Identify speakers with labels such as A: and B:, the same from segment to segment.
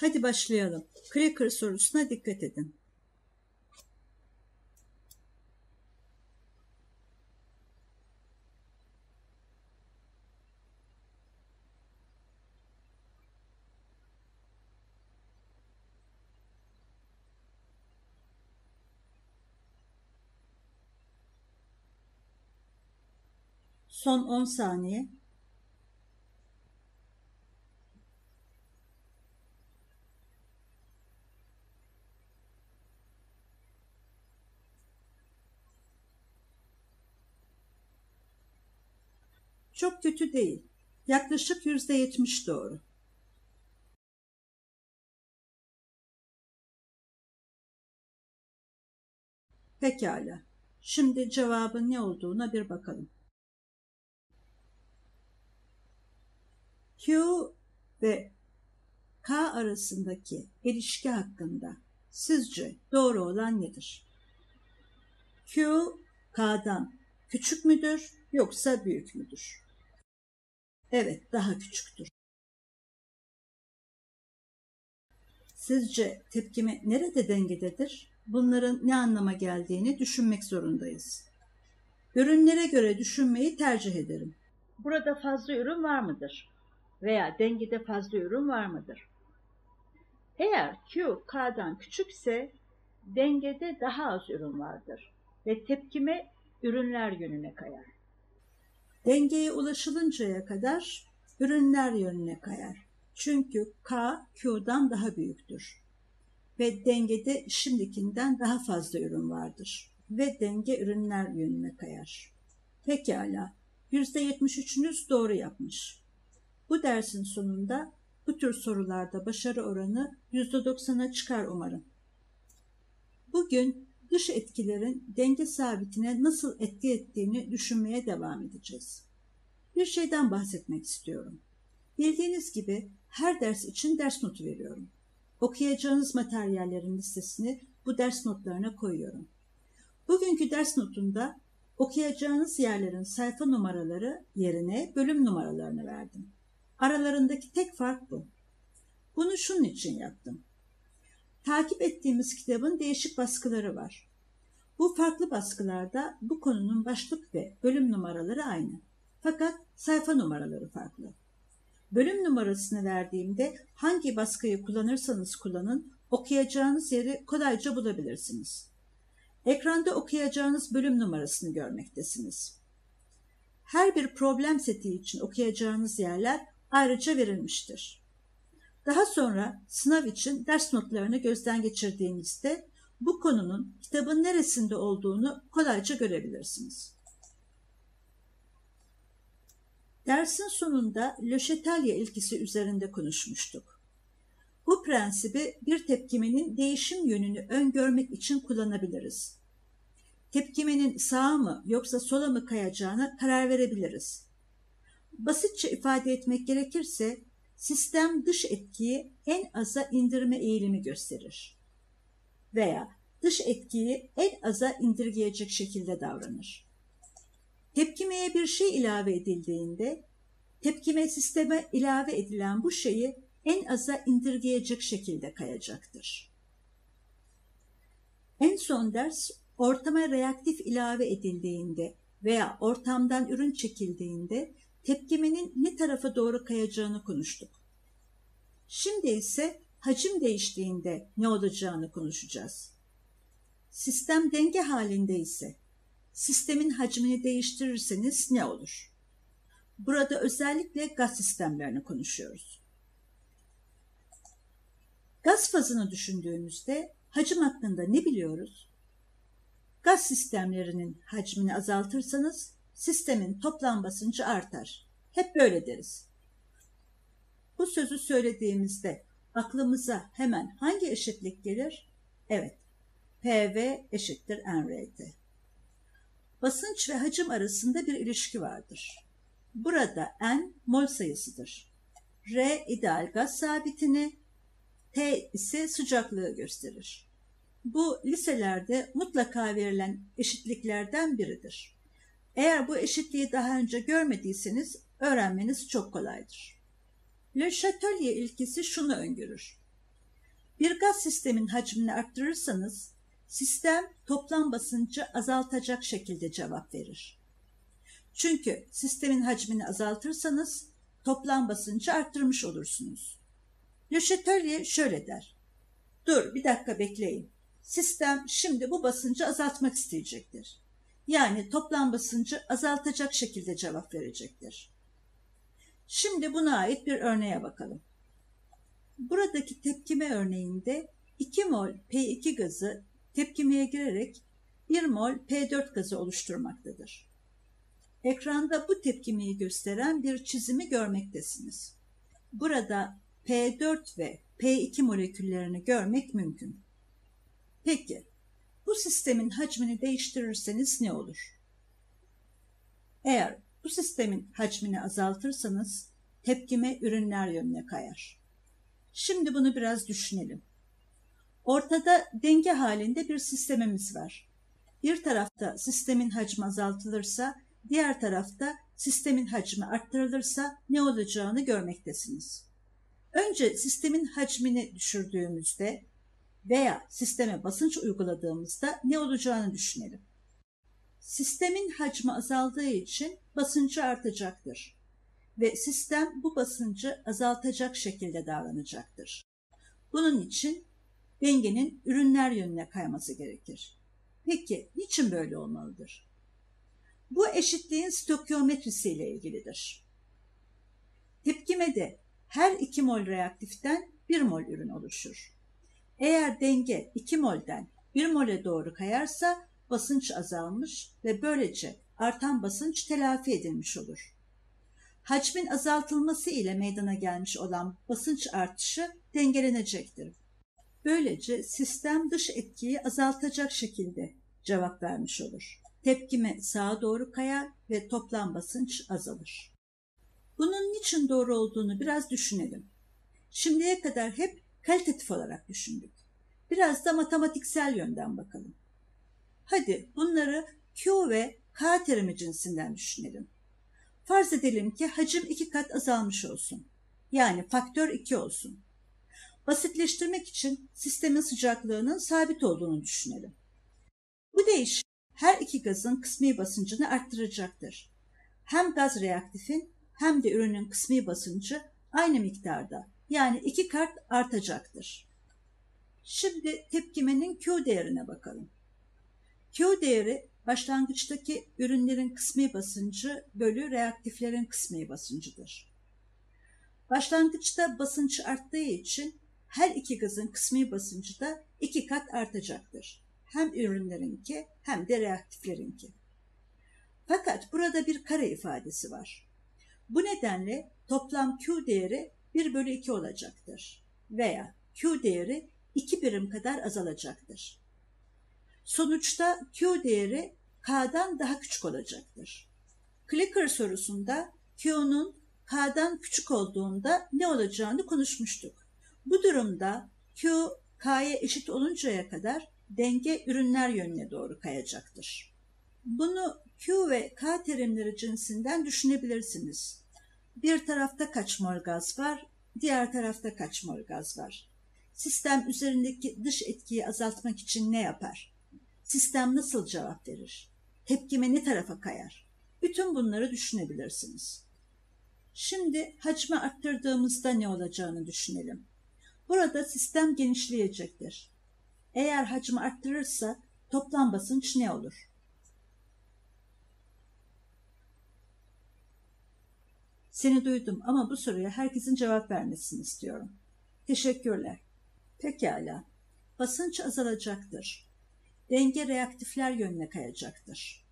A: Hadi başlayalım. Cracker sorusuna dikkat edin. Son 10 saniye. Kötü değil. Yaklaşık yüzde yetmiş doğru. Pekala. Şimdi cevabın ne olduğuna bir bakalım. Q ve K arasındaki ilişki hakkında sizce doğru olan nedir? Q K'dan küçük müdür yoksa büyük müdür? Evet, daha küçüktür. Sizce tepkime nerede dengededir? Bunların ne anlama geldiğini düşünmek zorundayız. Ürünlere göre düşünmeyi tercih ederim.
B: Burada fazla ürün var mıdır? Veya dengede fazla ürün var mıdır? Eğer Q K'dan küçükse dengede daha az ürün vardır ve tepkime ürünler yönüne kayar.
A: Dengeye ulaşılıncaya kadar ürünler yönüne kayar. Çünkü K Q'dan daha büyüktür. Ve dengede şimdikinden daha fazla ürün vardır. Ve denge ürünler yönüne kayar. Pekala, %73'ünüz doğru yapmış. Bu dersin sonunda bu tür sorularda başarı oranı %90'a çıkar umarım. Bugün dış etkilerin denge sabitine nasıl etki ettiğini düşünmeye devam edeceğiz. Bir şeyden bahsetmek istiyorum. Bildiğiniz gibi her ders için ders notu veriyorum. Okuyacağınız materyallerin listesini bu ders notlarına koyuyorum. Bugünkü ders notunda okuyacağınız yerlerin sayfa numaraları yerine bölüm numaralarını verdim. Aralarındaki tek fark bu. Bunu şunun için yaptım. Takip ettiğimiz kitabın değişik baskıları var. Bu farklı baskılarda bu konunun başlık ve bölüm numaraları aynı. Fakat sayfa numaraları farklı. Bölüm numarasını verdiğimde hangi baskıyı kullanırsanız kullanın okuyacağınız yeri kolayca bulabilirsiniz. Ekranda okuyacağınız bölüm numarasını görmektesiniz. Her bir problem seti için okuyacağınız yerler ayrıca verilmiştir. Daha sonra sınav için ders notlarını gözden geçirdiğinizde bu konunun kitabın neresinde olduğunu kolayca görebilirsiniz. Dersin sonunda Le Chatelier ilkesi üzerinde konuşmuştuk. Bu prensibi bir tepkimenin değişim yönünü öngörmek için kullanabiliriz. Tepkimenin sağa mı yoksa sola mı kayacağına karar verebiliriz. Basitçe ifade etmek gerekirse sistem dış etkiyi en aza indirme eğilimi gösterir. Veya dış etkiyi en aza indirgeyecek şekilde davranır. Tepkimeye bir şey ilave edildiğinde tepkime sisteme ilave edilen bu şeyi en aza indirgeyecek şekilde kayacaktır. En son ders ortama reaktif ilave edildiğinde veya ortamdan ürün çekildiğinde tepkimenin ne tarafa doğru kayacağını konuştuk. Şimdi ise hacim değiştiğinde ne olacağını konuşacağız. Sistem denge halinde ise sistemin hacmini değiştirirseniz ne olur? Burada özellikle gaz sistemlerini konuşuyoruz. Gaz fazını düşündüğümüzde hacim hakkında ne biliyoruz? Gaz sistemlerinin hacmini azaltırsanız sistemin toplam basıncı artar. Hep böyle deriz. Bu sözü söylediğimizde aklımıza hemen hangi eşitlik gelir? Evet, PV eşittir NRT. Basınç ve hacim arasında bir ilişki vardır. Burada N mol sayısıdır. R ideal gaz sabitini, T ise sıcaklığı gösterir. Bu liselerde mutlaka verilen eşitliklerden biridir. Eğer bu eşitliği daha önce görmediyseniz öğrenmeniz çok kolaydır. Le Chatelier ilkesi şunu öngörür. Bir gaz sistemin hacmini arttırırsanız sistem toplam basıncı azaltacak şekilde cevap verir. Çünkü sistemin hacmini azaltırsanız toplam basıncı arttırmış olursunuz. Le Chatelier şöyle der. Dur bir dakika bekleyin. Sistem şimdi bu basıncı azaltmak isteyecektir. Yani toplam basıncı azaltacak şekilde cevap verecektir. Şimdi buna ait bir örneğe bakalım. Buradaki tepkime örneğinde 2 mol P2 gazı tepkimeye girerek 1 mol P4 gazı oluşturmaktadır. Ekranda bu tepkimeyi gösteren bir çizimi görmektesiniz. Burada P4 ve P2 moleküllerini görmek mümkün. Peki, bu sistemin hacmini değiştirirseniz ne olur? Eğer bu sistemin hacmini azaltırsanız tepkime ürünler yönüne kayar. Şimdi bunu biraz düşünelim. Ortada denge halinde bir sistemimiz var. Bir tarafta sistemin hacmi azaltılırsa, diğer tarafta sistemin hacmi arttırılırsa ne olacağını görmektesiniz. Önce sistemin hacmini düşürdüğümüzde veya sisteme basınç uyguladığımızda ne olacağını düşünelim. Sistemin hacmi azaldığı için basıncı artacaktır ve sistem bu basıncı azaltacak şekilde davranacaktır. Bunun için dengenin ürünler yönüne kayması gerekir. Peki niçin böyle olmalıdır? Bu eşitliğin stokyometrisi ile ilgilidir. Tepkimede her 2 mol reaktiften 1 mol ürün oluşur. Eğer denge 2 molden 1 mole doğru kayarsa basınç azalmış ve böylece artan basınç telafi edilmiş olur. Hacmin azaltılması ile meydana gelmiş olan basınç artışı dengelenecektir. Böylece sistem dış etkiyi azaltacak şekilde cevap vermiş olur. Tepkime sağa doğru kayar ve toplam basınç azalır. Bunun niçin doğru olduğunu biraz düşünelim. Şimdiye kadar hep kalitatif olarak düşündük. Biraz da matematiksel yönden bakalım. Hadi bunları Q ve K terimi cinsinden düşünelim. Farz edelim ki hacim iki kat azalmış olsun. Yani faktör 2 olsun. Basitleştirmek için sistemin sıcaklığının sabit olduğunu düşünelim. Bu değişim her iki gazın kısmi basıncını arttıracaktır. Hem gaz reaktifin hem de ürünün kısmi basıncı aynı miktarda yani iki kat artacaktır. Şimdi tepkimenin Q değerine bakalım. Q değeri başlangıçtaki ürünlerin kısmi basıncı bölü reaktiflerin kısmi basıncıdır. Başlangıçta basınç arttığı için her iki gazın kısmi basıncı da iki kat artacaktır. Hem ürünlerinki hem de reaktiflerinki. Fakat burada bir kare ifadesi var. Bu nedenle toplam Q değeri 1 bölü 2 olacaktır. Veya Q değeri 2 birim kadar azalacaktır. Sonuçta Q değeri K'dan daha küçük olacaktır. Clicker sorusunda Q'nun K'dan küçük olduğunda ne olacağını konuşmuştuk. Bu durumda Q K'ya eşit oluncaya kadar denge ürünler yönüne doğru kayacaktır. Bunu Q ve K terimleri cinsinden düşünebilirsiniz. Bir tarafta kaç mol gaz var, diğer tarafta kaç mol gaz var. Sistem üzerindeki dış etkiyi azaltmak için ne yapar? Sistem nasıl cevap verir? Tepkime ne tarafa kayar? Bütün bunları düşünebilirsiniz. Şimdi hacmi arttırdığımızda ne olacağını düşünelim. Burada sistem genişleyecektir. Eğer hacmi arttırırsa toplam basınç ne olur? Seni duydum ama bu soruya herkesin cevap vermesini istiyorum. Teşekkürler. Pekala. Basınç azalacaktır. Denge reaktifler yönüne kayacaktır.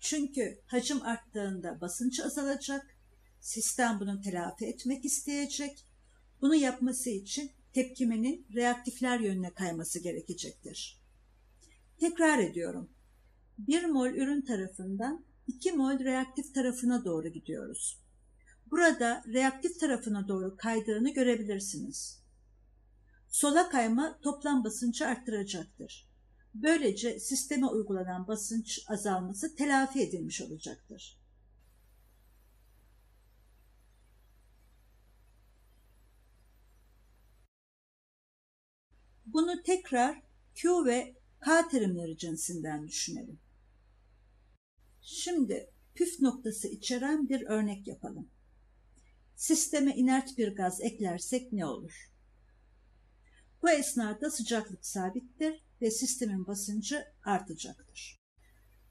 A: Çünkü hacim arttığında basınç azalacak, sistem bunu telafi etmek isteyecek. Bunu yapması için tepkimenin reaktifler yönüne kayması gerekecektir. Tekrar ediyorum. 1 mol ürün tarafından 2 mol reaktif tarafına doğru gidiyoruz. Burada reaktif tarafına doğru kaydığını görebilirsiniz. Sola kayma toplam basıncı arttıracaktır. Böylece sisteme uygulanan basınç azalması telafi edilmiş olacaktır. Bunu tekrar Q ve K terimleri cinsinden düşünelim. Şimdi püf noktası içeren bir örnek yapalım. Sisteme inert bir gaz eklersek ne olur? Bu esnada sıcaklık sabittir ve sistemin basıncı artacaktır.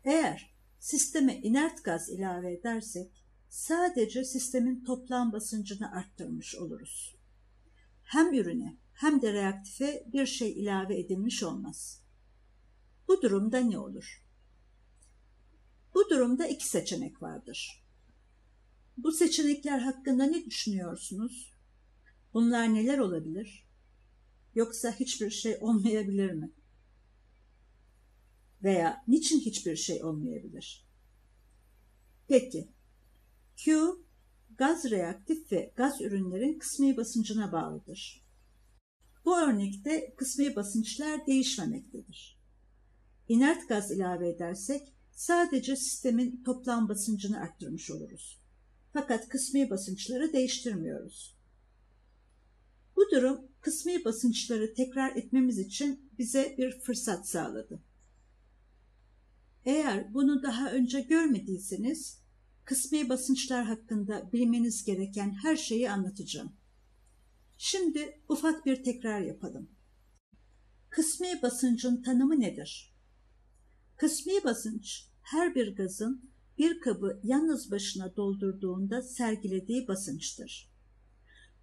A: Eğer sisteme inert gaz ilave edersek sadece sistemin toplam basıncını arttırmış oluruz. Hem ürüne hem de reaktife bir şey ilave edilmiş olmaz. Bu durumda ne olur? Bu durumda iki seçenek vardır. Bu seçenekler hakkında ne düşünüyorsunuz? Bunlar neler olabilir? Yoksa hiçbir şey olmayabilir mi? Veya niçin hiçbir şey olmayabilir? Peki, Q, gaz reaktif ve gaz ürünlerin kısmi basıncına bağlıdır. Bu örnekte kısmi basınçlar değişmemektedir. İnert gaz ilave edersek sadece sistemin toplam basıncını arttırmış oluruz. Fakat kısmi basınçları değiştirmiyoruz. Bu durum kısmi basınçları tekrar etmemiz için bize bir fırsat sağladı. Eğer bunu daha önce görmediyseniz kısmi basınçlar hakkında bilmeniz gereken her şeyi anlatacağım. Şimdi ufak bir tekrar yapalım. Kısmi basıncın tanımı nedir? Kısmi basınç her bir gazın bir kabı yalnız başına doldurduğunda sergilediği basınçtır.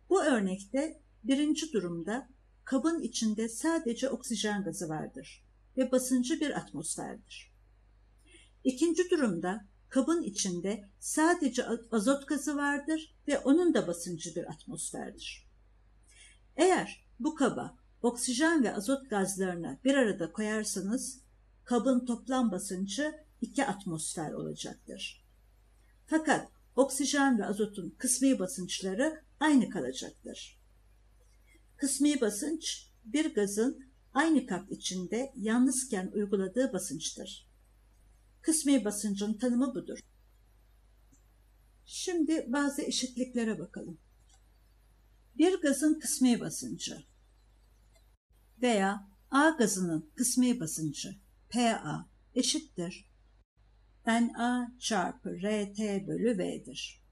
A: Bu örnekte birinci durumda kabın içinde sadece oksijen gazı vardır ve basıncı bir atmosferdir. İkinci durumda kabın içinde sadece azot gazı vardır ve onun da basıncı bir atmosferdir. Eğer bu kaba oksijen ve azot gazlarını bir arada koyarsanız kabın toplam basıncı 2 atmosfer olacaktır. Fakat oksijen ve azotun kısmi basınçları aynı kalacaktır. Kısmi basınç bir gazın aynı kap içinde yalnızken uyguladığı basınçtır. Kısmi basıncın tanımı budur. Şimdi bazı eşitliklere bakalım. Bir gazın kısmi basıncı veya A gazının kısmi basıncı PA eşittir Na çarpı RT bölü V'dir.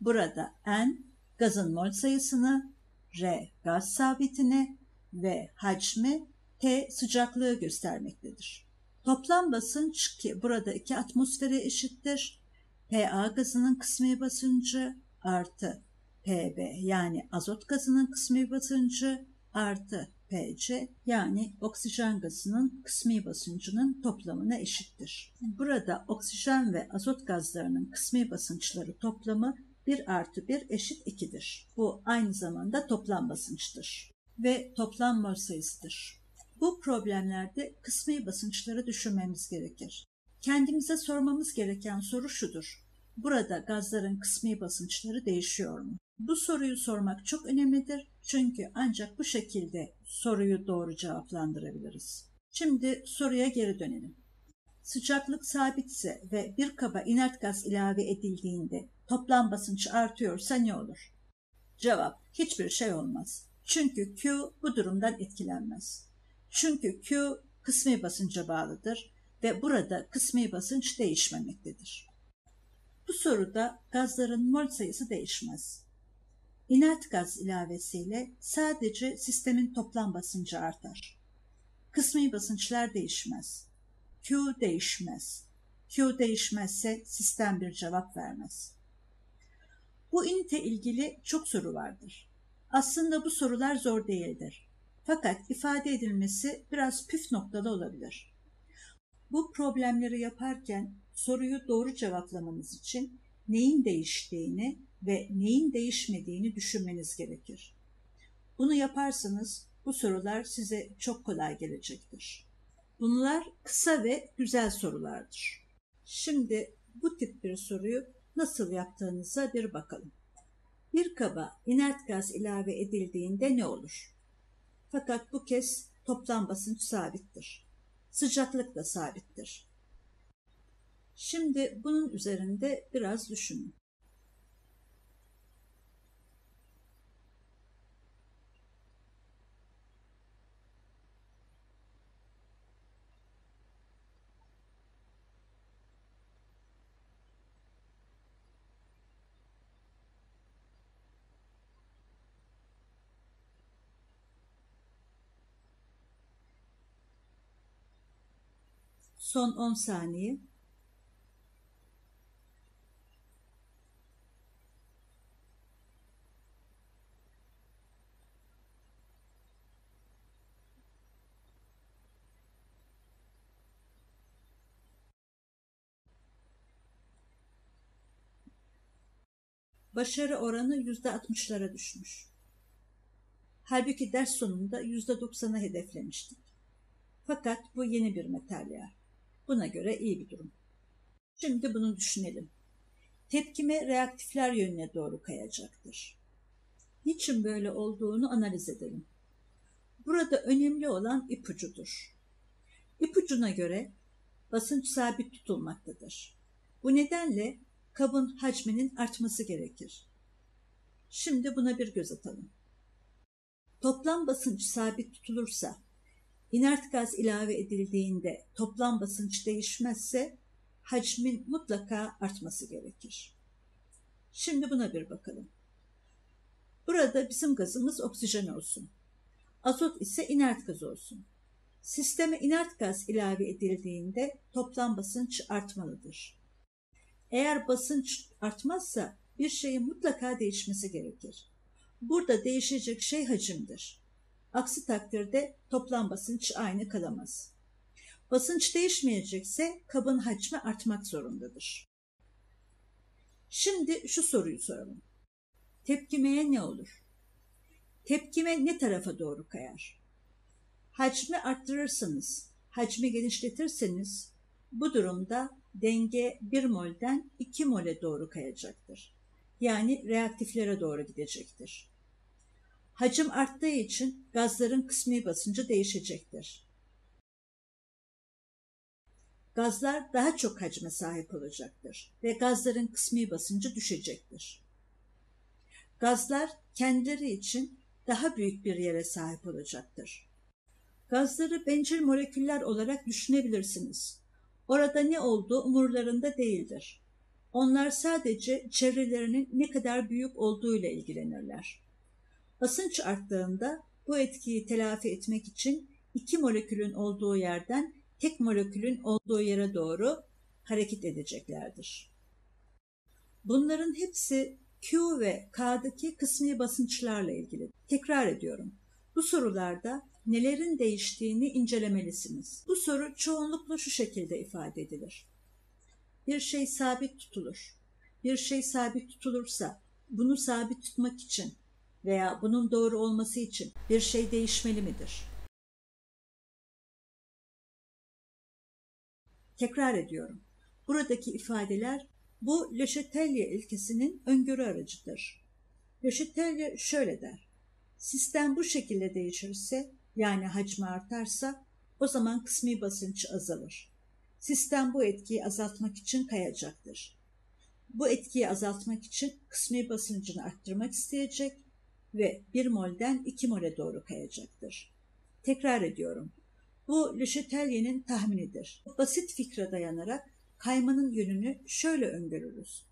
A: Burada N gazın mol sayısını, R gaz sabitini ve hacmi T sıcaklığı göstermektedir. Toplam basınç ki burada iki atmosfere eşittir. PA gazının kısmi basıncı artı PB yani azot gazının kısmi basıncı artı PC yani oksijen gazının kısmi basıncının toplamına eşittir. Burada oksijen ve azot gazlarının kısmi basınçları toplamı 1 artı 1 eşit 2'dir. Bu aynı zamanda toplam basınçtır ve toplam mol sayısıdır. Bu problemlerde kısmi basınçları düşünmemiz gerekir. Kendimize sormamız gereken soru şudur. Burada gazların kısmi basınçları değişiyor mu? Bu soruyu sormak çok önemlidir çünkü ancak bu şekilde soruyu doğru cevaplandırabiliriz. Şimdi soruya geri dönelim. Sıcaklık sabitse ve bir kaba inert gaz ilave edildiğinde toplam basınç artıyorsa ne olur? Cevap hiçbir şey olmaz. Çünkü Q bu durumdan etkilenmez. Çünkü Q kısmi basınca bağlıdır ve burada kısmi basınç değişmemektedir. Bu soruda gazların mol sayısı değişmez. İnert gaz ilavesiyle sadece sistemin toplam basıncı artar. Kısmi basınçlar değişmez. Q değişmez. Q değişmezse sistem bir cevap vermez. Bu ünite ilgili çok soru vardır. Aslında bu sorular zor değildir. Fakat ifade edilmesi biraz püf noktalı olabilir. Bu problemleri yaparken soruyu doğru cevaplamanız için neyin değiştiğini ve neyin değişmediğini düşünmeniz gerekir. Bunu yaparsanız bu sorular size çok kolay gelecektir. Bunlar kısa ve güzel sorulardır. Şimdi bu tip bir soruyu nasıl yaptığınıza bir bakalım. Bir kaba inert gaz ilave edildiğinde ne olur? Fakat bu kez toplam basınç sabittir. Sıcaklık da sabittir. Şimdi bunun üzerinde biraz düşünün. Son 10 saniye. Başarı oranı %60'lara düşmüş. Halbuki ders sonunda %90'a hedeflemiştik. Fakat bu yeni bir materyal. Buna göre iyi bir durum. Şimdi bunu düşünelim. Tepkime reaktifler yönüne doğru kayacaktır. Niçin böyle olduğunu analiz edelim. Burada önemli olan ipucudur. İpucuna göre basınç sabit tutulmaktadır. Bu nedenle kabın hacminin artması gerekir. Şimdi buna bir göz atalım. Toplam basınç sabit tutulursa, inert gaz ilave edildiğinde toplam basınç değişmezse hacmin mutlaka artması gerekir. Şimdi buna bir bakalım. Burada bizim gazımız oksijen olsun. Azot ise inert gaz olsun. Sisteme inert gaz ilave edildiğinde toplam basınç artmalıdır. Eğer basınç artmazsa bir şeyin mutlaka değişmesi gerekir. Burada değişecek şey hacimdir. Aksi takdirde toplam basınç aynı kalamaz. Basınç değişmeyecekse kabın hacmi artmak zorundadır. Şimdi şu soruyu soralım. Tepkimeye ne olur? Tepkime ne tarafa doğru kayar? Hacmi arttırırsanız, hacmi genişletirseniz bu durumda denge 1 molden 2 mole doğru kayacaktır. Yani reaktiflere doğru gidecektir. Hacim arttığı için gazların kısmi basıncı değişecektir. Gazlar daha çok hacme sahip olacaktır ve gazların kısmi basıncı düşecektir. Gazlar kendileri için daha büyük bir yere sahip olacaktır. Gazları bencil moleküller olarak düşünebilirsiniz. Orada ne olduğu umurlarında değildir. Onlar sadece çevrelerinin ne kadar büyük olduğuyla ilgilenirler. Basınç arttığında bu etkiyi telafi etmek için iki molekülün olduğu yerden tek molekülün olduğu yere doğru hareket edeceklerdir. Bunların hepsi Q ve K'daki kısmi basınçlarla ilgili. Tekrar ediyorum. Bu sorularda nelerin değiştiğini incelemelisiniz. Bu soru çoğunlukla şu şekilde ifade edilir. Bir şey sabit tutulur. Bir şey sabit tutulursa bunu sabit tutmak için veya bunun doğru olması için bir şey değişmeli midir? Tekrar ediyorum. Buradaki ifadeler bu Le Chatelier ilkesinin öngörü aracıdır. Le Chatelier şöyle der. Sistem bu şekilde değişirse yani hacmi artarsa o zaman kısmi basınç azalır. Sistem bu etkiyi azaltmak için kayacaktır. Bu etkiyi azaltmak için kısmi basıncını arttırmak isteyecek ve 1 molden 2 mole doğru kayacaktır. Tekrar ediyorum. Bu Le tahminidir. Basit fikre dayanarak kaymanın yönünü şöyle öngörürüz.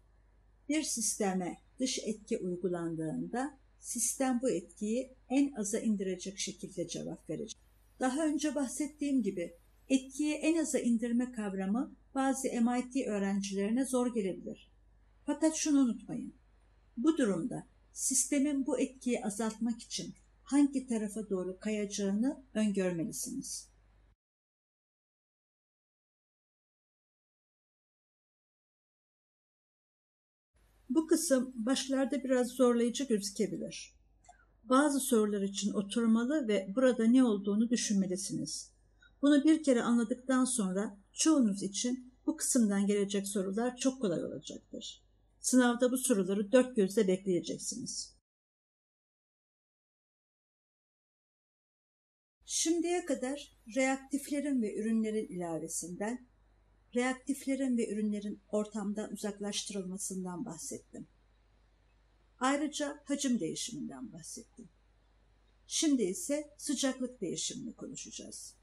A: Bir sisteme dış etki uygulandığında sistem bu etkiyi en aza indirecek şekilde cevap verecek. Daha önce bahsettiğim gibi etkiyi en aza indirme kavramı bazı MIT öğrencilerine zor gelebilir. Fakat şunu unutmayın. Bu durumda sistemin bu etkiyi azaltmak için hangi tarafa doğru kayacağını öngörmelisiniz. Bu kısım başlarda biraz zorlayıcı gözükebilir. Bazı sorular için oturmalı ve burada ne olduğunu düşünmelisiniz. Bunu bir kere anladıktan sonra çoğunuz için bu kısımdan gelecek sorular çok kolay olacaktır. Sınavda bu soruları dört gözle bekleyeceksiniz. Şimdiye kadar reaktiflerin ve ürünlerin ilavesinden reaktiflerin ve ürünlerin ortamdan uzaklaştırılmasından bahsettim. Ayrıca hacim değişiminden bahsettim. Şimdi ise sıcaklık değişimini konuşacağız.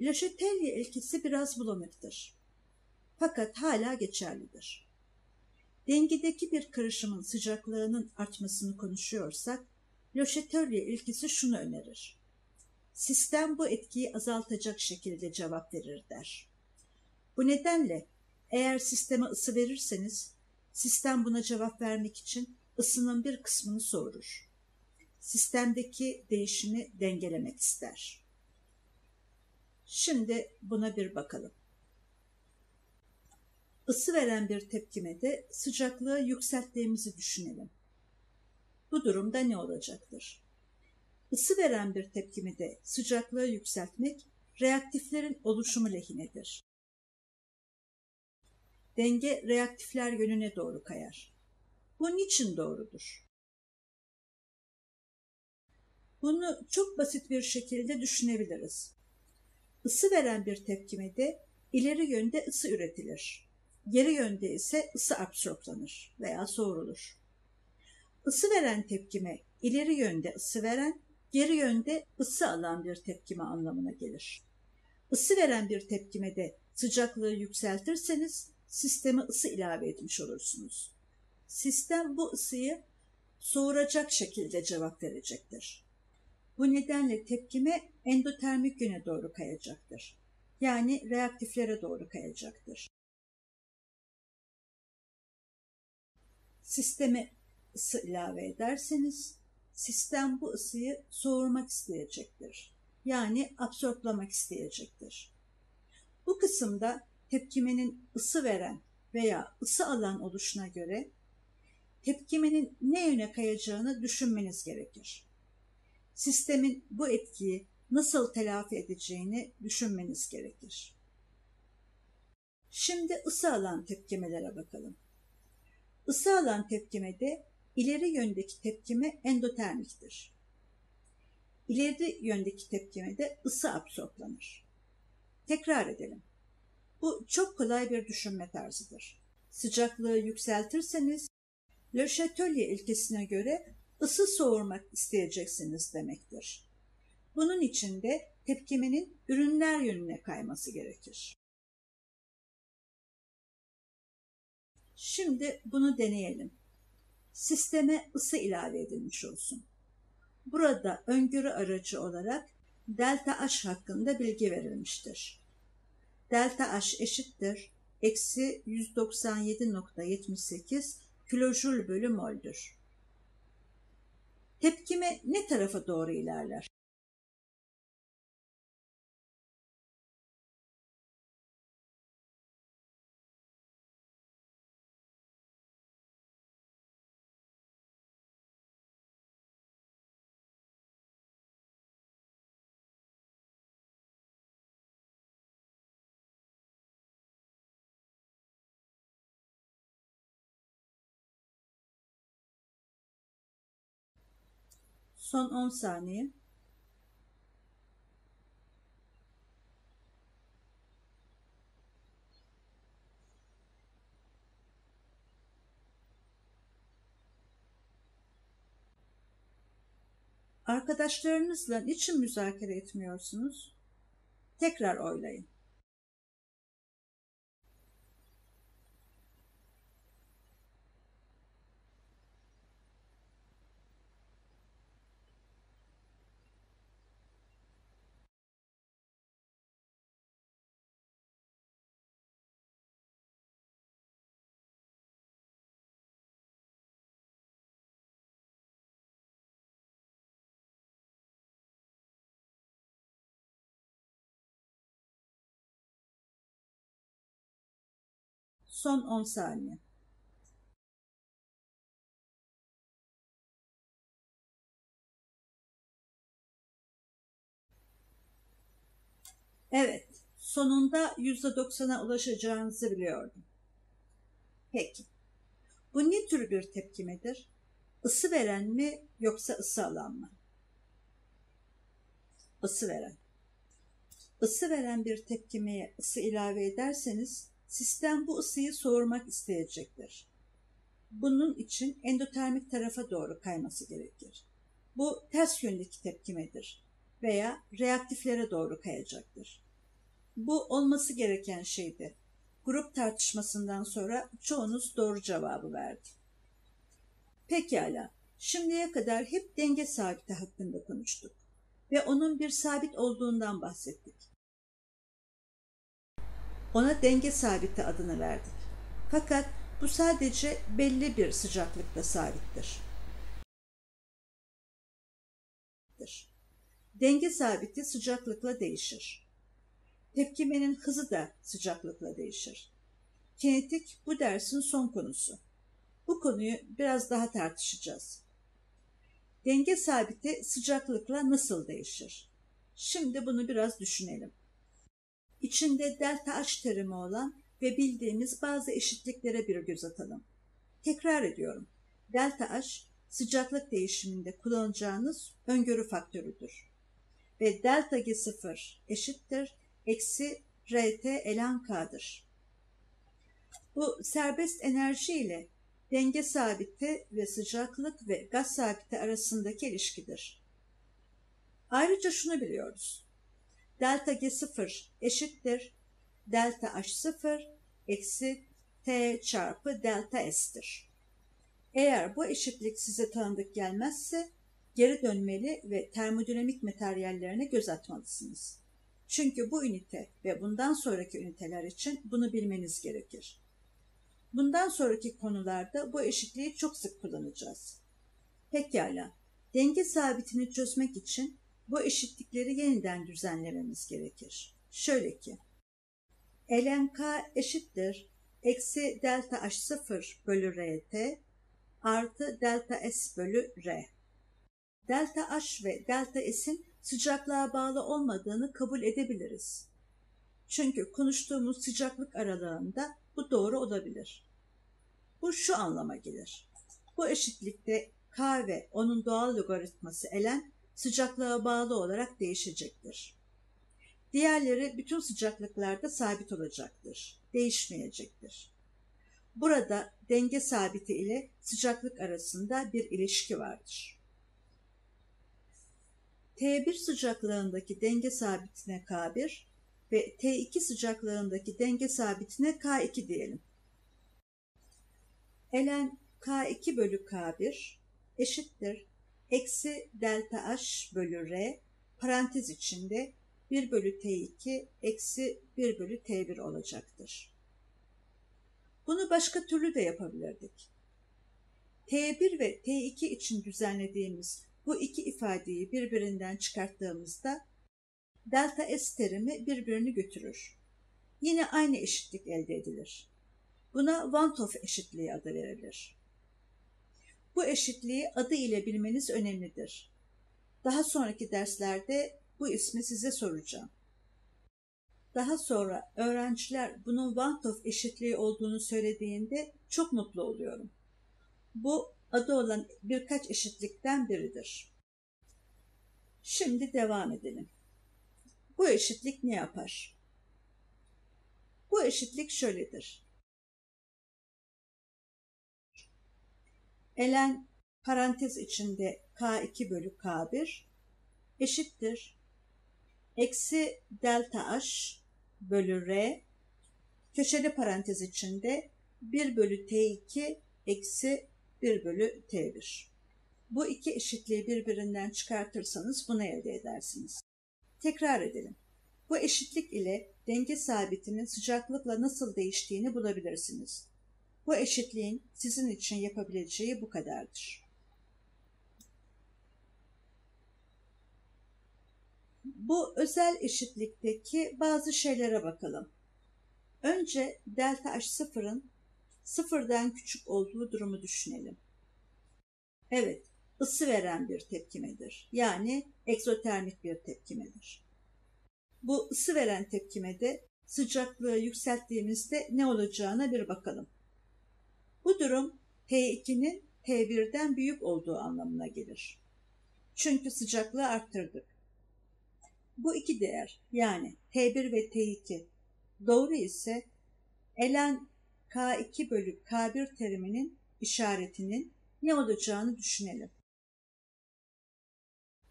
A: Chatelier ilkesi biraz bulanıktır. Fakat hala geçerlidir. Dengedeki bir karışımın sıcaklığının artmasını konuşuyorsak, Chatelier ilkesi şunu önerir. sistem bu etkiyi azaltacak şekilde cevap verir der. Bu nedenle eğer sisteme ısı verirseniz sistem buna cevap vermek için ısının bir kısmını soğurur. Sistemdeki değişimi dengelemek ister. Şimdi buna bir bakalım. Isı veren bir tepkimede sıcaklığı yükselttiğimizi düşünelim. Bu durumda ne olacaktır? Isı veren bir tepkimede sıcaklığı yükseltmek reaktiflerin oluşumu lehinedir. Denge reaktifler yönüne doğru kayar. Bu niçin doğrudur? Bunu çok basit bir şekilde düşünebiliriz. Isı veren bir tepkimede ileri yönde ısı üretilir. Geri yönde ise ısı absorplanır veya soğurulur. Isı veren tepkime ileri yönde ısı veren, geri yönde ısı alan bir tepkime anlamına gelir. Isı veren bir tepkimede sıcaklığı yükseltirseniz sisteme ısı ilave etmiş olursunuz. Sistem bu ısıyı soğuracak şekilde cevap verecektir. Bu nedenle tepkime endotermik yöne doğru kayacaktır. Yani reaktiflere doğru kayacaktır. Sisteme ısı ilave ederseniz sistem bu ısıyı soğurmak isteyecektir. Yani absorplamak isteyecektir. Bu kısımda tepkimenin ısı veren veya ısı alan oluşuna göre tepkimenin ne yöne kayacağını düşünmeniz gerekir. Sistemin bu etkiyi nasıl telafi edeceğini düşünmeniz gerekir. Şimdi ısı alan tepkimelere bakalım. Isı alan tepkimede ileri yöndeki tepkime endotermiktir. İleri yöndeki tepkimede ısı absorplanır. Tekrar edelim. Bu çok kolay bir düşünme tarzıdır. Sıcaklığı yükseltirseniz Le Chatelier ilkesine göre ısı soğurmak isteyeceksiniz demektir. Bunun için de tepkimenin ürünler yönüne kayması gerekir. Şimdi bunu deneyelim. Sisteme ısı ilave edilmiş olsun. Burada öngörü aracı olarak delta H hakkında bilgi verilmiştir. Delta H eşittir eksi 197.78 kilojül bölü mol'dür. Tepkime ne tarafa doğru ilerler? Son 10 saniye. Arkadaşlarınızla niçin müzakere etmiyorsunuz? Tekrar oylayın. Son 10 saniye. Evet, sonunda %90'a ulaşacağınızı biliyordum. Peki, bu ne tür bir tepkimedir? Isı veren mi yoksa ısı alan mı? Isı veren. Isı veren bir tepkimeye ısı ilave ederseniz sistem bu ısıyı soğurmak isteyecektir. Bunun için endotermik tarafa doğru kayması gerekir. Bu ters yöndeki tepkimedir veya reaktiflere doğru kayacaktır. Bu olması gereken şeydi. Grup tartışmasından sonra çoğunuz doğru cevabı verdi. Pekala, şimdiye kadar hep denge sabiti hakkında konuştuk. ve onun bir sabit olduğundan bahsettik. Ona denge sabiti adını verdik. Fakat bu sadece belli bir sıcaklıkta sabittir. Denge sabiti sıcaklıkla değişir. Tepkimenin hızı da sıcaklıkla değişir. Kinetik bu dersin son konusu. Bu konuyu biraz daha tartışacağız. Denge sabiti sıcaklıkla nasıl değişir? Şimdi bunu biraz düşünelim. İçinde delta H terimi olan ve bildiğimiz bazı eşitliklere bir göz atalım. Tekrar ediyorum. Delta H sıcaklık değişiminde kullanacağınız öngörü faktörüdür. Ve delta G0 eşittir eksi RT ln K'dır. Bu serbest enerji ile denge sabiti ve sıcaklık ve gaz sabiti arasındaki ilişkidir. Ayrıca şunu biliyoruz. Delta G0 eşittir delta H0 eksi T çarpı delta S'tir. Eğer bu eşitlik size tanıdık gelmezse geri dönmeli ve termodinamik materyallerine göz atmalısınız. Çünkü bu ünite ve bundan sonraki üniteler için bunu bilmeniz gerekir. Bundan sonraki konularda bu eşitliği çok sık kullanacağız. Pekala, denge sabitini çözmek için bu eşitlikleri yeniden düzenlememiz gerekir. Şöyle ki, ln k eşittir eksi delta h0 bölü rt artı delta s bölü r. Delta h ve delta s'in sıcaklığa bağlı olmadığını kabul edebiliriz. Çünkü konuştuğumuz sıcaklık aralığında bu doğru olabilir. Bu şu anlama gelir. Bu eşitlikte K ve onun doğal logaritması ln sıcaklığa bağlı olarak değişecektir. Diğerleri bütün sıcaklıklarda sabit olacaktır, değişmeyecektir. Burada denge sabiti ile sıcaklık arasında bir ilişki vardır. T1 sıcaklığındaki denge sabitine K1 ve T2 sıcaklığındaki denge sabitine K2 diyelim. Ln K2 bölü K1 eşittir eksi delta H bölü R parantez içinde 1 bölü T2 eksi 1 bölü T1 olacaktır. Bunu başka türlü de yapabilirdik. T1 ve T2 için düzenlediğimiz bu iki ifadeyi birbirinden çıkarttığımızda delta S terimi birbirini götürür. Yine aynı eşitlik elde edilir. Buna Van Hoff eşitliği adı verilir. Bu eşitliği adı ile bilmeniz önemlidir. Daha sonraki derslerde bu ismi size soracağım. Daha sonra öğrenciler bunun Van Hoff eşitliği olduğunu söylediğinde çok mutlu oluyorum. Bu adı olan birkaç eşitlikten biridir. Şimdi devam edelim. Bu eşitlik ne yapar? Bu eşitlik şöyledir. Elen parantez içinde K2 bölü K1 eşittir. Eksi delta H bölü R köşeli parantez içinde 1 bölü T2 eksi 1 bölü T1. Bu iki eşitliği birbirinden çıkartırsanız bunu elde edersiniz. Tekrar edelim. Bu eşitlik ile denge sabitinin sıcaklıkla nasıl değiştiğini bulabilirsiniz. Bu eşitliğin sizin için yapabileceği bu kadardır. Bu özel eşitlikteki bazı şeylere bakalım. Önce delta H0'ın sıfırdan küçük olduğu durumu düşünelim. Evet, ısı veren bir tepkimedir. Yani egzotermik bir tepkimedir. Bu ısı veren tepkimede sıcaklığı yükselttiğimizde ne olacağına bir bakalım. Bu durum T2'nin T1'den büyük olduğu anlamına gelir. Çünkü sıcaklığı arttırdık. Bu iki değer yani T1 ve T2 doğru ise elen K2 bölü K1 teriminin işaretinin ne olacağını düşünelim.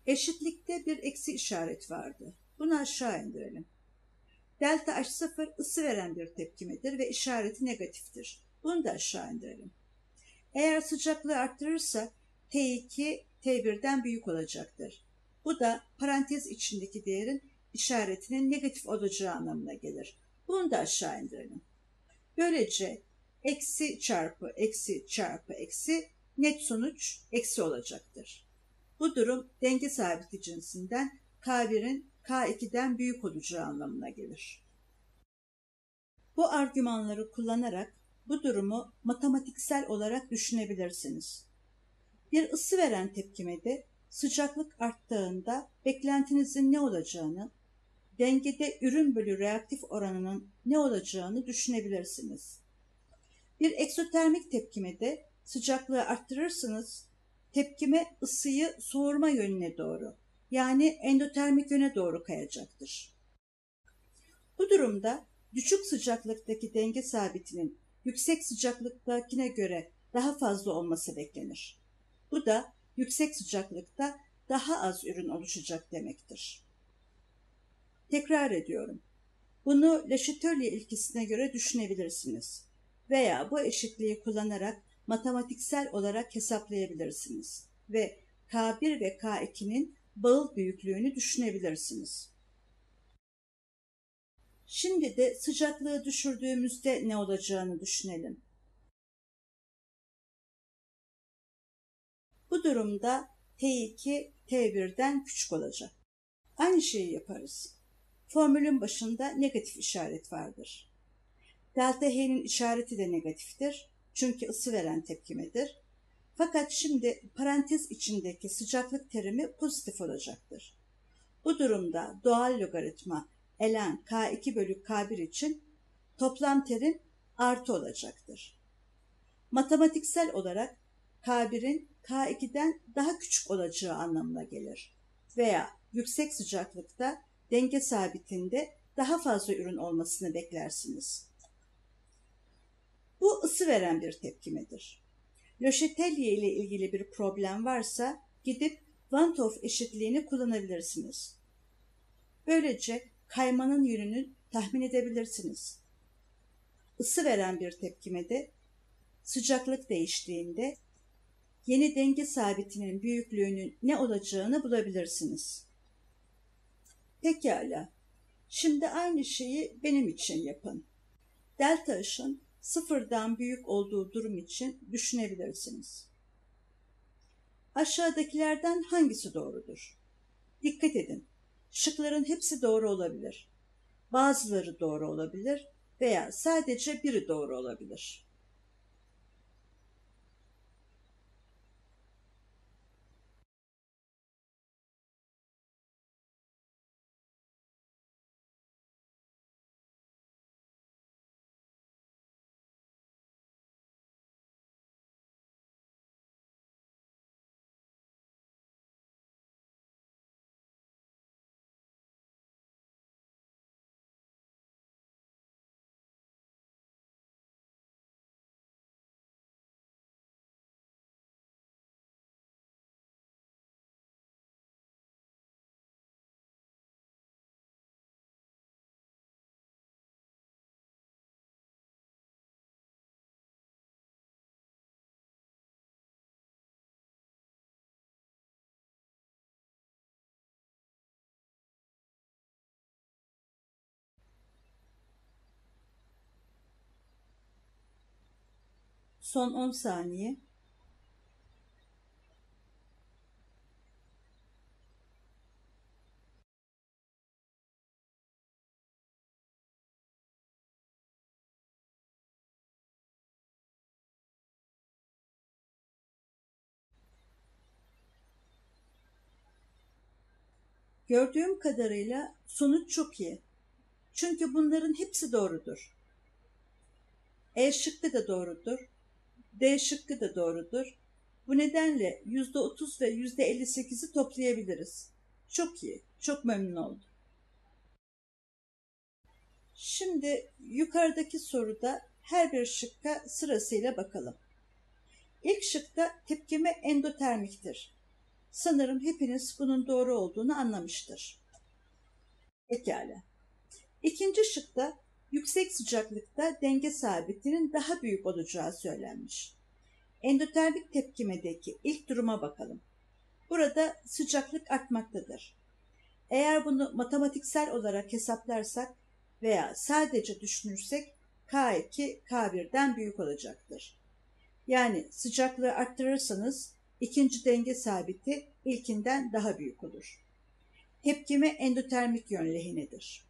A: Eşitlikte bir eksi işaret vardı. Bunu aşağı indirelim. Delta H0 ısı veren bir tepkimedir ve işareti negatiftir. Bunu da aşağı indirelim. Eğer sıcaklığı arttırırsa T2 T1'den büyük olacaktır. Bu da parantez içindeki değerin işaretinin negatif olacağı anlamına gelir. Bunu da aşağı indirelim. Böylece eksi çarpı eksi çarpı eksi net sonuç eksi olacaktır. Bu durum denge sabiti cinsinden K1'in K2'den büyük olacağı anlamına gelir. Bu argümanları kullanarak bu durumu matematiksel olarak düşünebilirsiniz. Bir ısı veren tepkimede sıcaklık arttığında beklentinizin ne olacağını, dengede ürün bölü reaktif oranının ne olacağını düşünebilirsiniz. Bir eksotermik tepkimede sıcaklığı arttırırsınız, tepkime ısıyı soğurma yönüne doğru yani endotermik yöne doğru kayacaktır. Bu durumda düşük sıcaklıktaki denge sabitinin yüksek sıcaklıktakine göre daha fazla olması beklenir. Bu da yüksek sıcaklıkta daha az ürün oluşacak demektir. Tekrar ediyorum. Bunu Le Chatelier ilkesine göre düşünebilirsiniz veya bu eşitliği kullanarak matematiksel olarak hesaplayabilirsiniz ve K1 ve K2'nin bağıl büyüklüğünü düşünebilirsiniz. Şimdi de sıcaklığı düşürdüğümüzde ne olacağını düşünelim. Bu durumda T2 T1'den küçük olacak. Aynı şeyi yaparız. Formülün başında negatif işaret vardır. Delta H'nin işareti de negatiftir. Çünkü ısı veren tepkimedir. Fakat şimdi parantez içindeki sıcaklık terimi pozitif olacaktır. Bu durumda doğal logaritma ln k2 bölü k1 için toplam terim artı olacaktır. Matematiksel olarak k1'in k2'den daha küçük olacağı anlamına gelir. Veya yüksek sıcaklıkta denge sabitinde daha fazla ürün olmasını beklersiniz. Bu ısı veren bir tepkimedir. Chatelier ile ilgili bir problem varsa gidip Van Hoff eşitliğini kullanabilirsiniz. Böylece kaymanın yönünü tahmin edebilirsiniz. Isı veren bir tepkimede sıcaklık değiştiğinde yeni denge sabitinin büyüklüğünün ne olacağını bulabilirsiniz. Pekala. Şimdi aynı şeyi benim için yapın. Delta ışın sıfırdan büyük olduğu durum için düşünebilirsiniz. Aşağıdakilerden hangisi doğrudur? Dikkat edin. Şıkların hepsi doğru olabilir. Bazıları doğru olabilir veya sadece biri doğru olabilir. Son 10 saniye. Gördüğüm kadarıyla sonuç çok iyi. Çünkü bunların hepsi doğrudur. E şıkkı da doğrudur. D şıkkı da doğrudur. Bu nedenle %30 ve %58'i toplayabiliriz. Çok iyi, çok memnun oldum. Şimdi yukarıdaki soruda her bir şıkka sırasıyla bakalım. İlk şıkta tepkime endotermiktir. Sanırım hepiniz bunun doğru olduğunu anlamıştır. Pekala. İkinci şıkta yüksek sıcaklıkta denge sabitinin daha büyük olacağı söylenmiş. Endotermik tepkimedeki ilk duruma bakalım. Burada sıcaklık artmaktadır. Eğer bunu matematiksel olarak hesaplarsak veya sadece düşünürsek K2 K1'den büyük olacaktır. Yani sıcaklığı arttırırsanız ikinci denge sabiti ilkinden daha büyük olur. Tepkime endotermik yön lehinedir.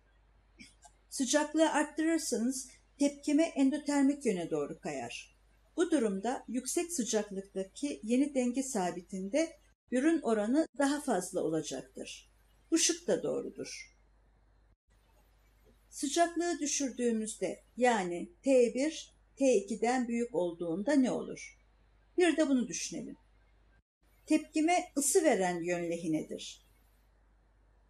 A: Sıcaklığı arttırırsanız tepkime endotermik yöne doğru kayar. Bu durumda yüksek sıcaklıktaki yeni denge sabitinde ürün oranı daha fazla olacaktır. Bu şık da doğrudur. Sıcaklığı düşürdüğümüzde yani T1 T2'den büyük olduğunda ne olur? Bir de bunu düşünelim. Tepkime ısı veren yön lehinedir.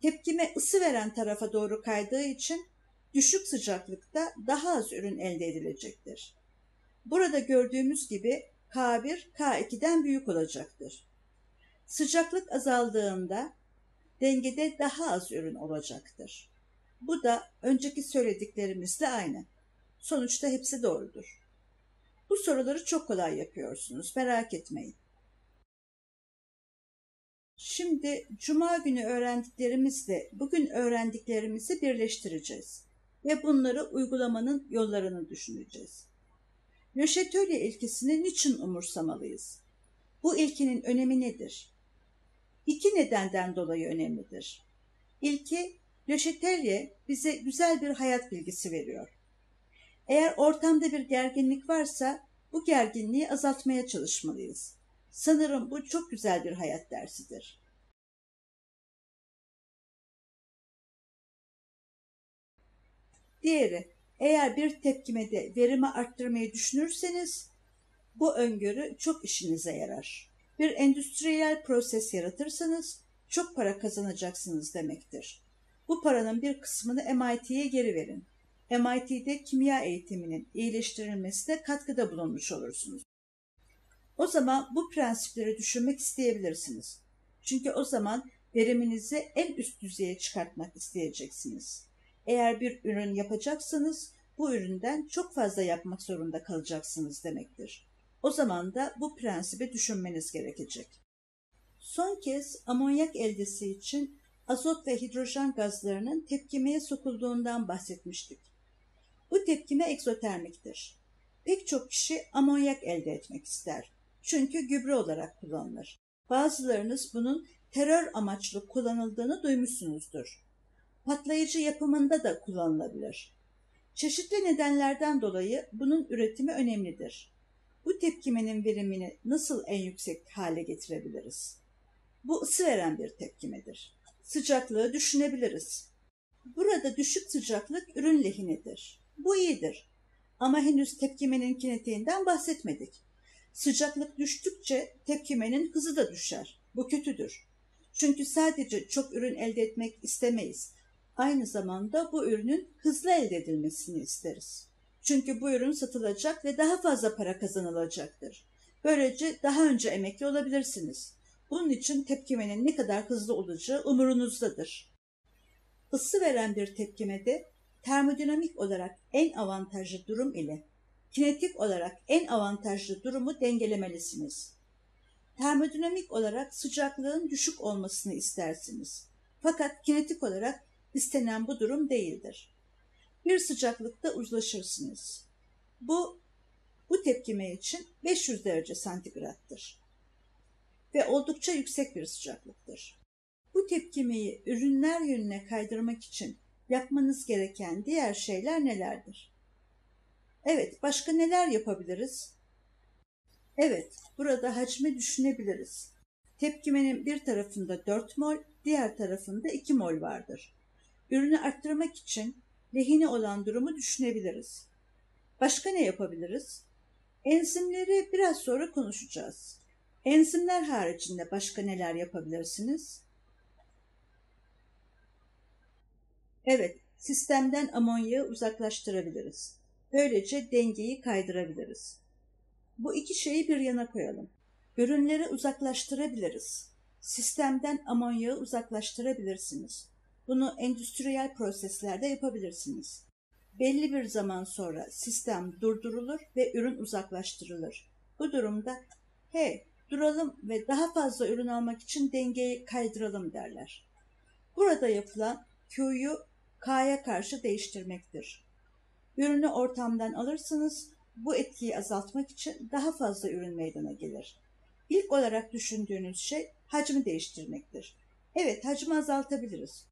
A: Tepkime ısı veren tarafa doğru kaydığı için düşük sıcaklıkta daha az ürün elde edilecektir. Burada gördüğümüz gibi K1 K2'den büyük olacaktır. Sıcaklık azaldığında dengede daha az ürün olacaktır. Bu da önceki söylediklerimizle aynı. Sonuçta hepsi doğrudur. Bu soruları çok kolay yapıyorsunuz, merak etmeyin. Şimdi cuma günü öğrendiklerimizle bugün öğrendiklerimizi birleştireceğiz ve bunları uygulamanın yollarını düşüneceğiz. Löşetölye ilkesini niçin umursamalıyız? Bu ilkinin önemi nedir? İki nedenden dolayı önemlidir. İlki, Löşetelye bize güzel bir hayat bilgisi veriyor. Eğer ortamda bir gerginlik varsa bu gerginliği azaltmaya çalışmalıyız. Sanırım bu çok güzel bir hayat dersidir. Diğeri, eğer bir tepkimede verimi arttırmayı düşünürseniz bu öngörü çok işinize yarar. Bir endüstriyel proses yaratırsanız çok para kazanacaksınız demektir. Bu paranın bir kısmını MIT'ye geri verin. MIT'de kimya eğitiminin iyileştirilmesine katkıda bulunmuş olursunuz. O zaman bu prensipleri düşünmek isteyebilirsiniz. Çünkü o zaman veriminizi en üst düzeye çıkartmak isteyeceksiniz. Eğer bir ürün yapacaksanız bu üründen çok fazla yapmak zorunda kalacaksınız demektir. O zaman da bu prensibi düşünmeniz gerekecek. Son kez amonyak eldesi için azot ve hidrojen gazlarının tepkimeye sokulduğundan bahsetmiştik. Bu tepkime egzotermiktir. Pek çok kişi amonyak elde etmek ister. Çünkü gübre olarak kullanılır. Bazılarınız bunun terör amaçlı kullanıldığını duymuşsunuzdur. Patlayıcı yapımında da kullanılabilir. Çeşitli nedenlerden dolayı bunun üretimi önemlidir. Bu tepkimenin verimini nasıl en yüksek hale getirebiliriz? Bu ısı veren bir tepkimedir. Sıcaklığı düşünebiliriz. Burada düşük sıcaklık ürün lehinedir. Bu iyidir. Ama henüz tepkimenin kinetiğinden bahsetmedik. Sıcaklık düştükçe tepkimenin hızı da düşer. Bu kötüdür. Çünkü sadece çok ürün elde etmek istemeyiz. Aynı zamanda bu ürünün hızlı elde edilmesini isteriz. Çünkü bu ürün satılacak ve daha fazla para kazanılacaktır. Böylece daha önce emekli olabilirsiniz. Bunun için tepkimenin ne kadar hızlı olacağı umurunuzdadır. Isı veren bir tepkimede termodinamik olarak en avantajlı durum ile kinetik olarak en avantajlı durumu dengelemelisiniz. Termodinamik olarak sıcaklığın düşük olmasını istersiniz. Fakat kinetik olarak istenen bu durum değildir. Bir sıcaklıkta uzlaşırsınız. Bu bu tepkime için 500 derece santigrattır ve oldukça yüksek bir sıcaklıktır. Bu tepkimeyi ürünler yönüne kaydırmak için yapmanız gereken diğer şeyler nelerdir? Evet, başka neler yapabiliriz? Evet, burada hacmi düşünebiliriz. Tepkimenin bir tarafında 4 mol, diğer tarafında 2 mol vardır. Ürünü arttırmak için lehine olan durumu düşünebiliriz. Başka ne yapabiliriz? Enzimleri biraz sonra konuşacağız. Enzimler haricinde başka neler yapabilirsiniz? Evet, sistemden amonyağı uzaklaştırabiliriz. Böylece dengeyi kaydırabiliriz. Bu iki şeyi bir yana koyalım. Ürünleri uzaklaştırabiliriz. Sistemden amonyağı uzaklaştırabilirsiniz. Bunu endüstriyel proseslerde yapabilirsiniz. Belli bir zaman sonra sistem durdurulur ve ürün uzaklaştırılır. Bu durumda hey duralım ve daha fazla ürün almak için dengeyi kaydıralım derler. Burada yapılan Q'yu K'ya karşı değiştirmektir. Ürünü ortamdan alırsınız, bu etkiyi azaltmak için daha fazla ürün meydana gelir. İlk olarak düşündüğünüz şey hacmi değiştirmektir. Evet, hacmi azaltabiliriz.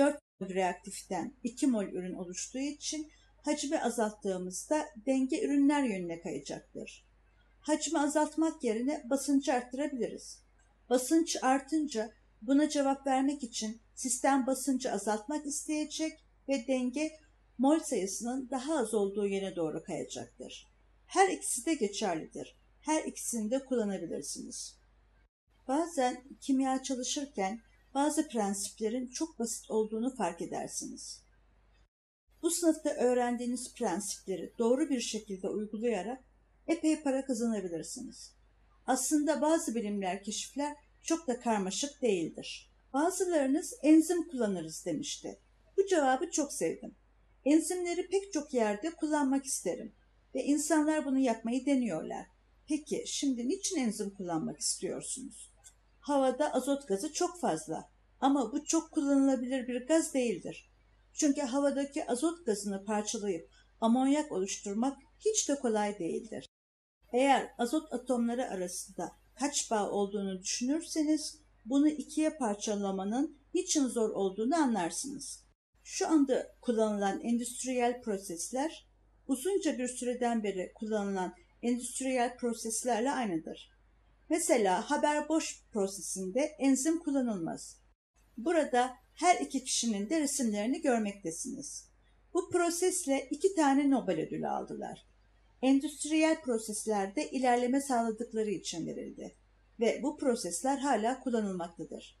A: 4 mol reaktiften 2 mol ürün oluştuğu için hacmi azalttığımızda denge ürünler yönüne kayacaktır. Hacmi azaltmak yerine basıncı arttırabiliriz. Basınç artınca buna cevap vermek için sistem basıncı azaltmak isteyecek ve denge mol sayısının daha az olduğu yöne doğru kayacaktır. Her ikisi de geçerlidir. Her ikisini de kullanabilirsiniz. Bazen kimya çalışırken bazı prensiplerin çok basit olduğunu fark edersiniz. Bu sınıfta öğrendiğiniz prensipleri doğru bir şekilde uygulayarak epey para kazanabilirsiniz. Aslında bazı bilimler, keşifler çok da karmaşık değildir. Bazılarınız enzim kullanırız demişti. Bu cevabı çok sevdim. Enzimleri pek çok yerde kullanmak isterim ve insanlar bunu yapmayı deniyorlar. Peki şimdi niçin enzim kullanmak istiyorsunuz? Havada azot gazı çok fazla ama bu çok kullanılabilir bir gaz değildir. Çünkü havadaki azot gazını parçalayıp amonyak oluşturmak hiç de kolay değildir. Eğer azot atomları arasında kaç bağ olduğunu düşünürseniz bunu ikiye parçalamanın niçin zor olduğunu anlarsınız. Şu anda kullanılan endüstriyel prosesler uzunca bir süreden beri kullanılan endüstriyel proseslerle aynıdır. Mesela haber boş prosesinde enzim kullanılmaz. Burada her iki kişinin de resimlerini görmektesiniz. Bu prosesle iki tane Nobel ödülü aldılar. Endüstriyel proseslerde ilerleme sağladıkları için verildi ve bu prosesler hala kullanılmaktadır.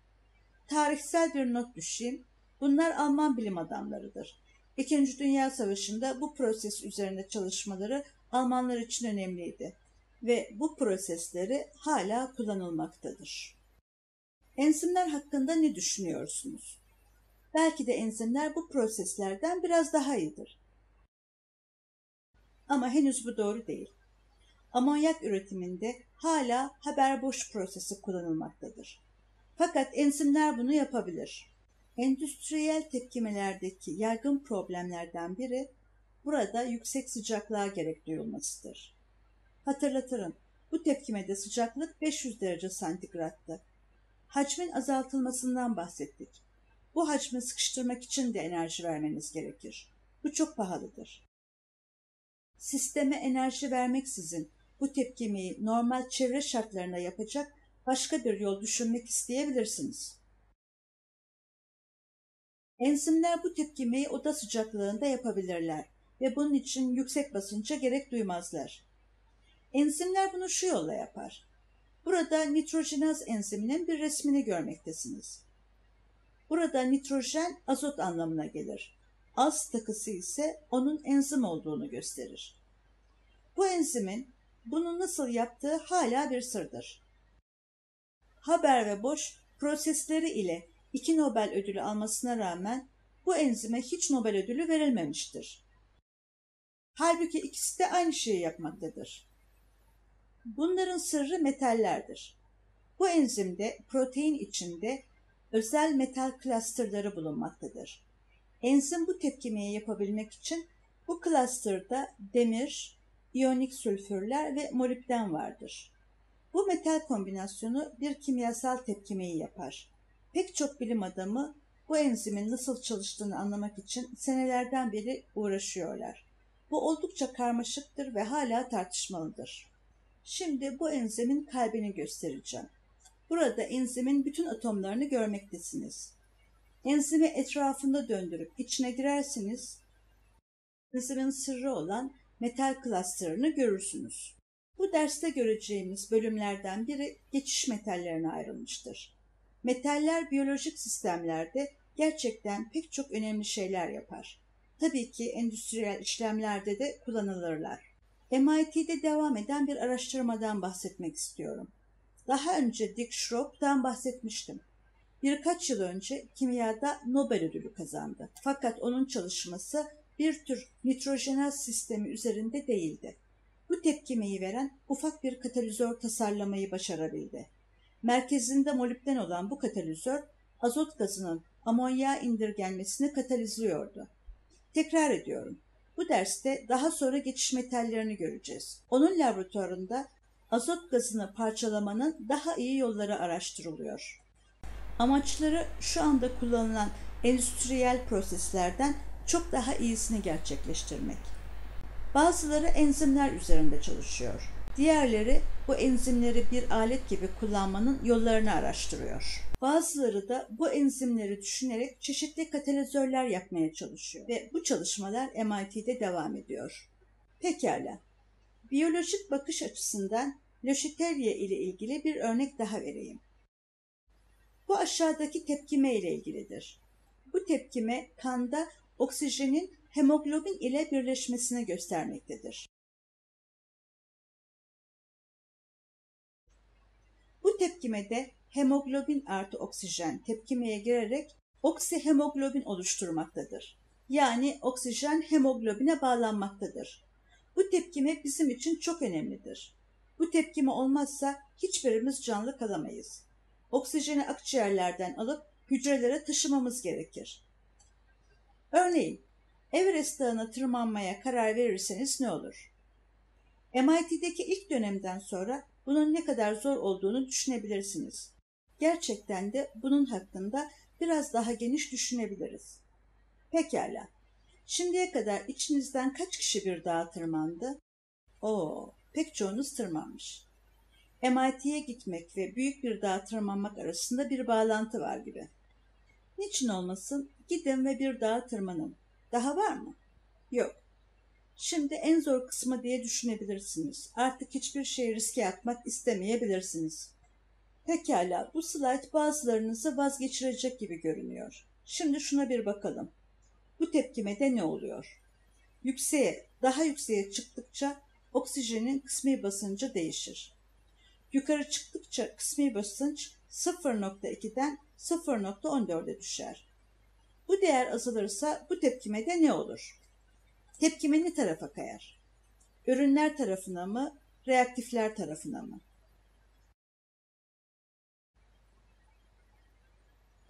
A: Tarihsel bir not düşeyim. Bunlar Alman bilim adamlarıdır. İkinci Dünya Savaşı'nda bu proses üzerinde çalışmaları Almanlar için önemliydi ve bu prosesleri hala kullanılmaktadır. Enzimler hakkında ne düşünüyorsunuz? Belki de enzimler bu proseslerden biraz daha iyidir. Ama henüz bu doğru değil. Amonyak üretiminde hala haber boş prosesi kullanılmaktadır. Fakat enzimler bunu yapabilir. Endüstriyel tepkimelerdeki yaygın problemlerden biri burada yüksek sıcaklığa gerek duyulmasıdır. Hatırlatırım, bu tepkimede sıcaklık 500 derece santigrattı. Hacmin azaltılmasından bahsettik. Bu hacmi sıkıştırmak için de enerji vermeniz gerekir. Bu çok pahalıdır. Sisteme enerji vermeksizin bu tepkimeyi normal çevre şartlarına yapacak başka bir yol düşünmek isteyebilirsiniz. Enzimler bu tepkimeyi oda sıcaklığında yapabilirler ve bunun için yüksek basınca gerek duymazlar. Enzimler bunu şu yolla yapar. Burada nitrojenaz enziminin bir resmini görmektesiniz. Burada nitrojen azot anlamına gelir. Az takısı ise onun enzim olduğunu gösterir. Bu enzimin bunu nasıl yaptığı hala bir sırdır. Haber ve Boş prosesleri ile iki Nobel ödülü almasına rağmen bu enzime hiç Nobel ödülü verilmemiştir. Halbuki ikisi de aynı şeyi yapmaktadır. Bunların sırrı metallerdir. Bu enzimde protein içinde özel metal clusterları bulunmaktadır. Enzim bu tepkimeyi yapabilmek için bu cluster'da demir, iyonik sülfürler ve molibden vardır. Bu metal kombinasyonu bir kimyasal tepkimeyi yapar. Pek çok bilim adamı bu enzimin nasıl çalıştığını anlamak için senelerden beri uğraşıyorlar. Bu oldukça karmaşıktır ve hala tartışmalıdır. Şimdi bu enzimin kalbini göstereceğim. Burada enzimin bütün atomlarını görmektesiniz. Enzimi etrafında döndürüp içine girerseniz enzimin sırrı olan metal cluster'ını görürsünüz. Bu derste göreceğimiz bölümlerden biri geçiş metallerine ayrılmıştır. Metaller biyolojik sistemlerde gerçekten pek çok önemli şeyler yapar. Tabii ki endüstriyel işlemlerde de kullanılırlar. MIT'de devam eden bir araştırmadan bahsetmek istiyorum. Daha önce Dick Schropp'tan bahsetmiştim. Birkaç yıl önce kimyada Nobel ödülü kazandı. Fakat onun çalışması bir tür nitrojenaz sistemi üzerinde değildi. bu tepkimeyi veren ufak bir katalizör tasarlamayı başarabildi. Merkezinde molibden olan bu katalizör azot gazının amonyağa indirgenmesini katalizliyordu. Tekrar ediyorum. Bu derste daha sonra geçiş metallerini göreceğiz. Onun laboratuvarında azot gazını parçalamanın daha iyi yolları araştırılıyor. Amaçları şu anda kullanılan endüstriyel proseslerden çok daha iyisini gerçekleştirmek. Bazıları enzimler üzerinde çalışıyor. Diğerleri bu enzimleri bir alet gibi kullanmanın yollarını araştırıyor. Bazıları da bu enzimleri düşünerek çeşitli katalizörler yapmaya çalışıyor ve bu çalışmalar MIT'de devam ediyor. Pekala. Biyolojik bakış açısından Löşitelye ile ilgili bir örnek daha vereyim. Bu aşağıdaki tepkime ile ilgilidir. Bu tepkime kanda oksijenin hemoglobin ile birleşmesini göstermektedir. Bu tepkimede hemoglobin artı oksijen tepkimeye girerek oksihemoglobin oluşturmaktadır. Yani oksijen hemoglobine bağlanmaktadır. Bu tepkime bizim için çok önemlidir. Bu tepkime olmazsa hiçbirimiz canlı kalamayız. Oksijeni akciğerlerden alıp hücrelere taşımamız gerekir. Örneğin Everest Dağı'na tırmanmaya karar verirseniz ne olur? MIT'deki ilk dönemden sonra bunun ne kadar zor olduğunu düşünebilirsiniz. Gerçekten de bunun hakkında biraz daha geniş düşünebiliriz. Pekala. Şimdiye kadar içinizden kaç kişi bir dağa tırmandı? Oo, pek çoğunuz tırmanmış. MIT'ye gitmek ve büyük bir dağa tırmanmak arasında bir bağlantı var gibi. Niçin olmasın? Gidin ve bir dağa tırmanın. Daha var mı? Yok. Şimdi en zor kısmı diye düşünebilirsiniz. Artık hiçbir şey riske atmak istemeyebilirsiniz. Pekala, bu slide bazılarınızı vazgeçirecek gibi görünüyor. Şimdi şuna bir bakalım. Bu tepkimede ne oluyor? Yükseğe, daha yükseğe çıktıkça oksijenin kısmi basıncı değişir. Yukarı çıktıkça kısmi basınç 0.2'den 0.14'e düşer. Bu değer azalırsa bu tepkimede ne olur? Tepkime ne tarafa kayar? Ürünler tarafına mı, reaktifler tarafına mı?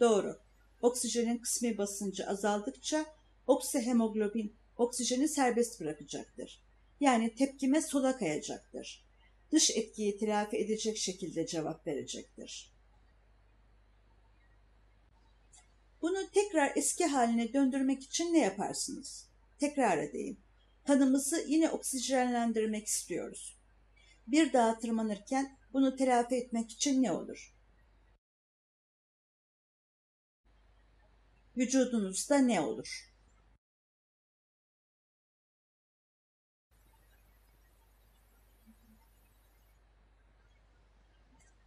A: Doğru. Oksijenin kısmi basıncı azaldıkça oksihemoglobin oksijeni serbest bırakacaktır. Yani tepkime sola kayacaktır. Dış etkiyi telafi edecek şekilde cevap verecektir. Bunu tekrar eski haline döndürmek için ne yaparsınız? Tekrar edeyim. Kanımızı yine oksijenlendirmek istiyoruz. Bir dağa tırmanırken bunu telafi etmek için ne olur? Vücudunuzda ne olur?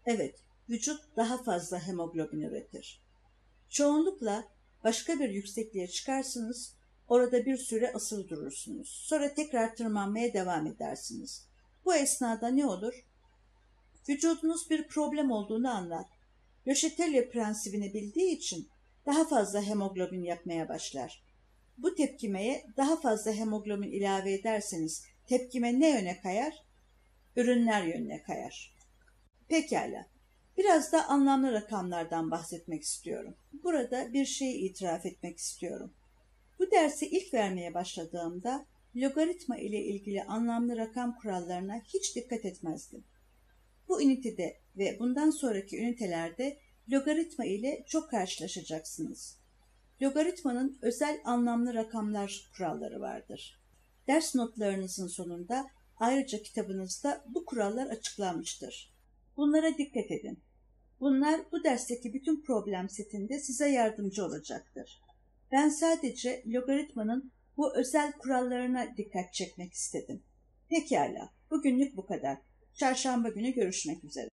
A: Evet, vücut daha fazla hemoglobin üretir. Çoğunlukla başka bir yüksekliğe çıkarsınız, orada bir süre asıl durursunuz. Sonra tekrar tırmanmaya devam edersiniz. Bu esnada ne olur? Vücudunuz bir problem olduğunu anlar. Löşetelya prensibini bildiği için daha fazla hemoglobin yapmaya başlar. Bu tepkimeye daha fazla hemoglobin ilave ederseniz tepkime ne yöne kayar? Ürünler yönüne kayar. Pekala. Biraz da anlamlı rakamlardan bahsetmek istiyorum. Burada bir şeyi itiraf etmek istiyorum. Bu dersi ilk vermeye başladığımda logaritma ile ilgili anlamlı rakam kurallarına hiç dikkat etmezdim. Bu ünitede ve bundan sonraki ünitelerde logaritma ile çok karşılaşacaksınız. Logaritmanın özel anlamlı rakamlar kuralları vardır. Ders notlarınızın sonunda ayrıca kitabınızda bu kurallar açıklanmıştır. Bunlara dikkat edin. Bunlar bu dersteki bütün problem setinde size yardımcı olacaktır. Ben sadece logaritmanın bu özel kurallarına dikkat çekmek istedim. Pekala, bugünlük bu kadar. Çarşamba günü görüşmek üzere.